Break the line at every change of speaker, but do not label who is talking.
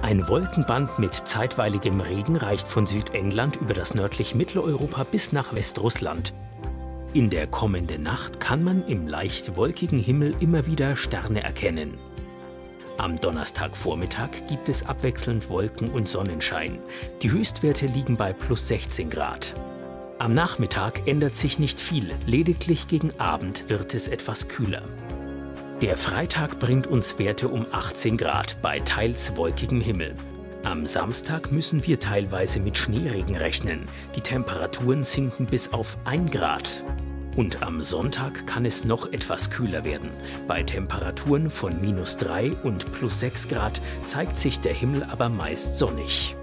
Ein Wolkenband mit zeitweiligem Regen reicht von Südengland über das nördliche Mitteleuropa bis nach Westrussland. In der kommenden Nacht kann man im leicht wolkigen Himmel immer wieder Sterne erkennen. Am Donnerstagvormittag gibt es abwechselnd Wolken und Sonnenschein. Die Höchstwerte liegen bei plus 16 Grad. Am Nachmittag ändert sich nicht viel, lediglich gegen Abend wird es etwas kühler. Der Freitag bringt uns Werte um 18 Grad bei teils wolkigem Himmel. Am Samstag müssen wir teilweise mit Schneeregen rechnen. Die Temperaturen sinken bis auf 1 Grad. Und am Sonntag kann es noch etwas kühler werden. Bei Temperaturen von minus 3 und plus 6 Grad zeigt sich der Himmel aber meist sonnig.